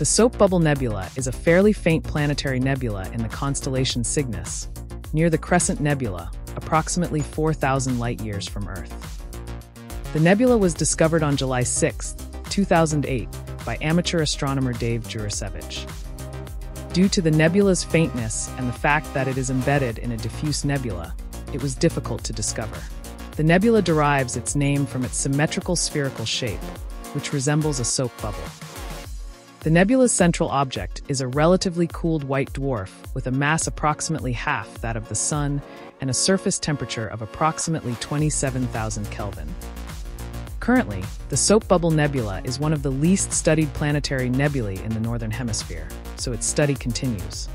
The Soap Bubble Nebula is a fairly faint planetary nebula in the constellation Cygnus, near the Crescent Nebula, approximately 4,000 light years from Earth. The nebula was discovered on July 6, 2008, by amateur astronomer Dave Jurasevich. Due to the nebula's faintness and the fact that it is embedded in a diffuse nebula, it was difficult to discover. The nebula derives its name from its symmetrical spherical shape, which resembles a soap bubble. The nebula's central object is a relatively cooled white dwarf with a mass approximately half that of the Sun and a surface temperature of approximately 27,000 Kelvin. Currently, the Soap Bubble Nebula is one of the least studied planetary nebulae in the Northern Hemisphere, so its study continues.